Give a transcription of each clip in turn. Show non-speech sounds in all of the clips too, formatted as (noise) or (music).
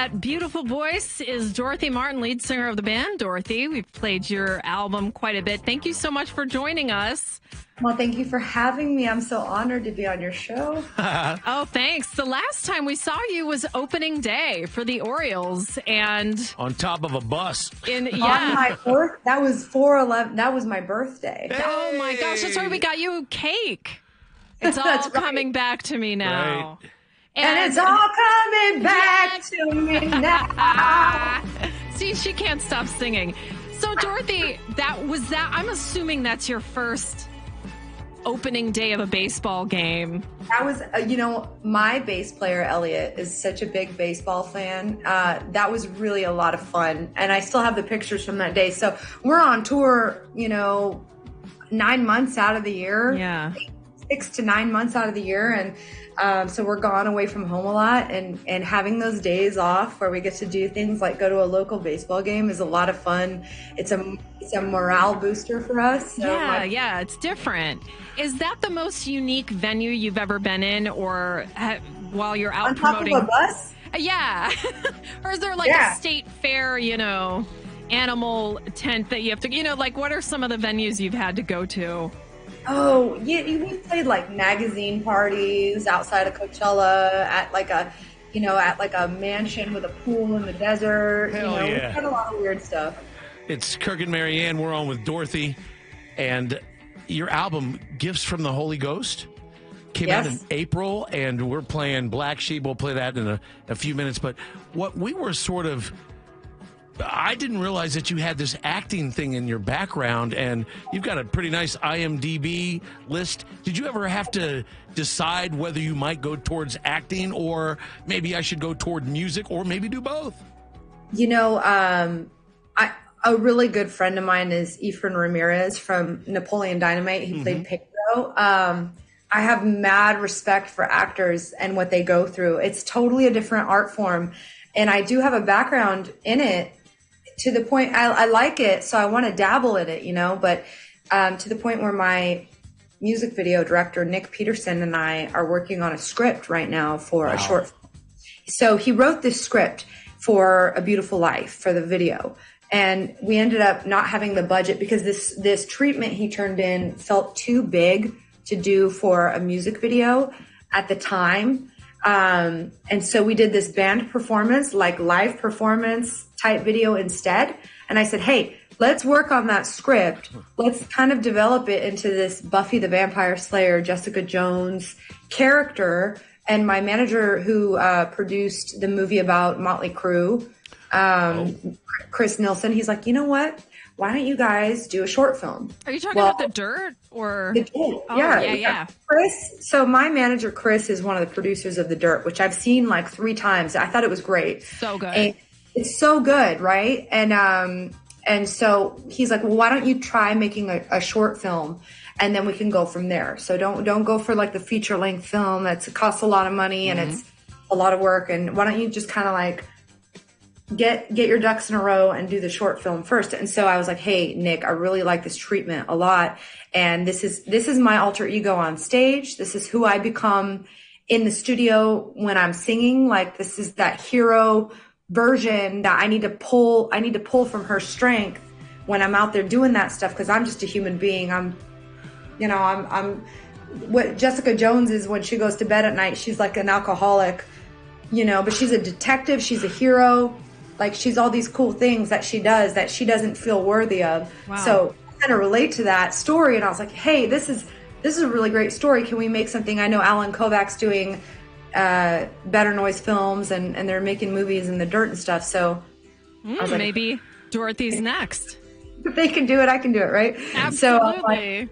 That beautiful voice is Dorothy Martin, lead singer of the band. Dorothy, we've played your album quite a bit. Thank you so much for joining us. Well, thank you for having me. I'm so honored to be on your show. (laughs) oh, thanks. The last time we saw you was opening day for the Orioles, and on top of a bus. In (laughs) yeah, on my birth, that was four eleven. That was my birthday. Hey. Oh my gosh! That's right. We got you cake. It's (laughs) all right. coming back to me now. Right. And, and, it's all coming (laughs) back to me now. (laughs) See, she can't stop singing. So, Dorothy, that was that. I'm assuming that's your first opening day of a baseball game. That was, uh, you know, my bass player Elliot is such a big baseball fan. Uh, that was really a lot of fun, and I still have the pictures from that day. So we're on tour, you know, nine months out of the year. Yeah, six to nine months out of the year, and um, so we're gone away from home a lot, and and having those days off where we get to do things like go to a local baseball game is a lot of fun. It's a it's a morale booster for us. So yeah, my- yeah, it's different. Is that the most unique venue you've ever been in, or ha- while you're out On promoting? Top of a bus? Uh, yeah, (laughs) or is there like yeah. a state fair? You know, animal tent that you have to. You know, like what are some of the venues you've had to go to? Oh, yeah, we played like magazine parties outside of Coachella at like a, you know, at like a mansion with a pool in the desert. Hell you know, yeah. we had a lot of weird stuff. It's Kirk and Marianne. We're on with Dorothy, and your album "Gifts from the Holy Ghost" came yes. out in April, and we're playing Black Sheep. We'll play that in a, a few minutes. But what we were sort of I didn't realize that you had this acting thing in your background, and you've got a pretty nice IMDb list. Did you ever have to decide whether you might go towards acting, or maybe I should go toward music, or maybe do both? You know, um, I a really good friend of mine is Efren Ramirez from Napoleon Dynamite. He mm-hmm. played Pedro. Um, I have mad respect for actors and what they go through. It's totally a different art form. And I do have a background in it to the point I, I like it, so I want to dabble in it, you know, but um, to the point where my music video director, Nick Peterson, and I are working on a script right now for wow. a short film. So he wrote this script for A Beautiful Life for the video. And we ended up not having the budget because this this treatment he turned in felt too big to do for a music video at the time. Um, and so we did this band performance, like live performance type video instead. And I said, hey, let's work on that script. Let's kind of develop it into this Buffy the Vampire Slayer, Jessica Jones character. And my manager, who uh, produced the movie about Motley Crue, um, oh. Chris Nilsson, he's like, you know what? Why don't you guys do a short film? Are you talking well, about the dirt or the dirt? Oh, yeah, yeah, yeah. Chris. So my manager Chris is one of the producers of the dirt, which I've seen like three times. I thought it was great. So good. And it's so good, right? And um, and so he's like, well, why don't you try making a, a short film? and then we can go from there. So don't don't go for like the feature length film that's it costs a lot of money and mm-hmm. it's a lot of work. And why don't you just kind of like get get your ducks in a row and do the short film first. And so i was like hey nick i really like this treatment a lot. And this is this is my alter ego on stage. This is who i become in the studio when i'm singing. Like this is that hero version that i need to pull i need to pull from her strength when i'm out there doing that stuff because i'm just a human being. I'm you know i'm i'm what jessica jones is when she goes to bed at night she's like an alcoholic you know but she's a detective. She's a hero like she's all these cool things that she does that she doesn't feel worthy of. Wow. So I kind of relate to that story, and I was like, hey, this is this is a really great story. Can we make something? I know Allen Kovac's doing uh, Better Noise Films, and and they're making movies in the dirt and stuff. So mm, like, maybe Dorothy's next. If (laughs) they can do it, I can do it, right? Absolutely. So, like,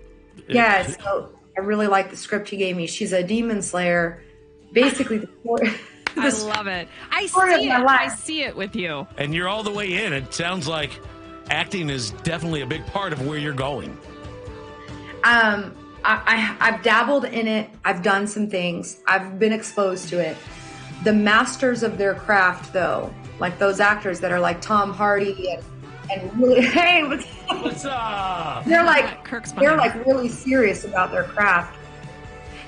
yeah. So I really like the script he gave me. She's a demon slayer. Basically, the (laughs) (laughs) I love it. I see it. I see it with you. And you're all the way in. It sounds like acting is definitely a big part of where you're going. Um, I, I, have dabbled in it. I've done some things. I've been exposed to it. The masters of their craft, though, like those actors that are like Tom Hardy and and really, (laughs) hey, what's, what's up? They're like they're like really serious about their craft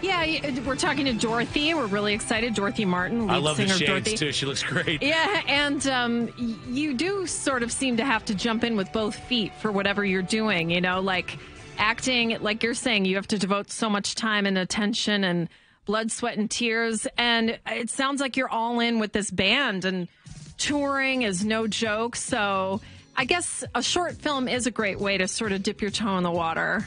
Yeah, we're talking to Dorothy. We're really excited. Dorothy Martin, lead I love the singer of shades Dorothy. too. She looks great. Yeah, and um, you do sort of seem to have to jump in with both feet for whatever you're doing. You know, like acting, like you're saying, you have to devote so much time and attention and blood, sweat, and tears. And it sounds like you're all in with this band, and touring is no joke. So I guess a short film is a great way to sort of dip your toe in the water.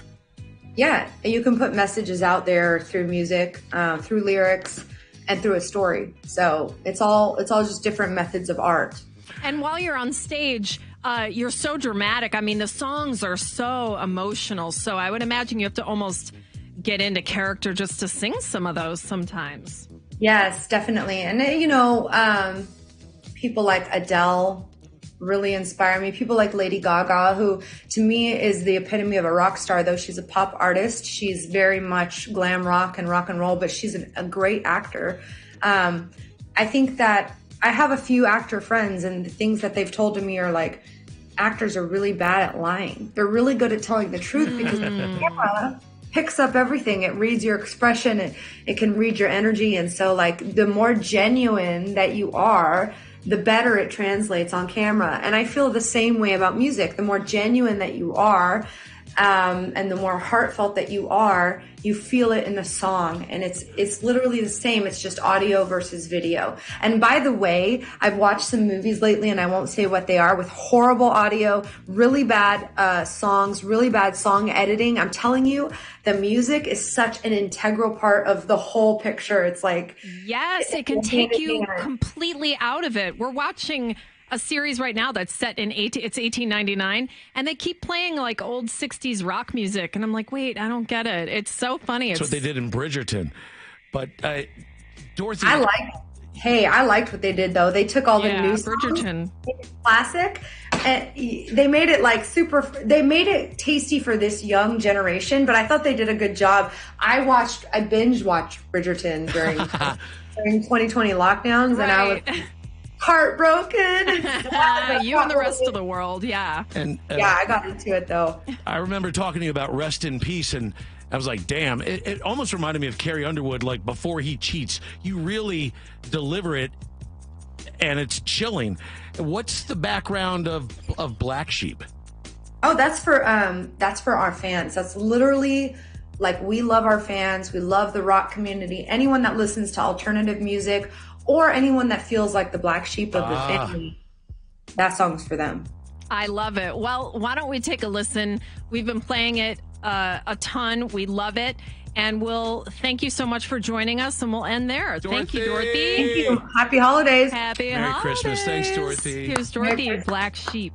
Yeah, you can put messages out there through music, uh, through lyrics, and through a story. So it's all it's all just different methods of art. And while you're on stage, uh, you're so dramatic. I mean, the songs are so emotional. So I would imagine you have to almost get into character just to sing some of those sometimes. Yes, definitely. And you know, um, people like Adele really inspire me. People like Lady Gaga, who to me is the epitome of a rock star, though she's a pop artist. She's very much glam rock and rock and roll, but she's an, a great actor. Um, I think that I have a few actor friends, and the things that they've told to me are like, actors are really bad at lying. They're really good at telling the truth because the camera picks up everything. It reads your expression. It, it can read your energy. And so like the more genuine that you are, the better it translates on camera. And I feel the same way about music. The more genuine that you are, um, and the more heartfelt that you are, you feel it in the song. And it's it's literally the same. It's just audio versus video. And by the way, I've watched some movies lately, and I won't say what they are, with horrible audio, really bad uh, songs, really bad song editing. I'm telling you, the music is such an integral part of the whole picture. It's like Yes, it can take you completely out of it. We're watching a series right now that's set in 18, it's 1899 and they keep playing like old 60s rock music and I'm like, "Wait, I don't get it." It's so funny. It's That's what they did in Bridgerton. But uh, Dorothy, I like. Hey, I liked what they did though. They took all the yeah, new songs, Bridgerton. classic and they made it like super they made it tasty for this young generation but i thought they did a good job i watched i binge watched bridgerton during (laughs) during 2020 lockdowns and i was Right. (laughs) heartbroken (laughs) and you and the rest of the world, yeah. and uh, yeah i got into it though I remember talking to you about Rest in Peace, and I was like, damn, it, it almost reminded me of Carrie Underwood, like before he cheats. You really deliver it, and it's chilling. What's the background of, of Black Sheep? Oh, that's for um that's for our fans. That's literally like we love our fans. We love the rock community. Anyone that listens to alternative music or anyone that feels like the black sheep of the Ah. family. That song's for them. I love it. Well, why don't we take a listen? We've been playing it uh, a ton. We love it. And we'll thank you so much for joining us. And we'll end there. Thank you, Dorothy. Dorothy. Thank you. Happy holidays. Happy Merry Christmas. Thanks. Dorothy. Here's Merry Dorothy, Christmas. Black Sheep.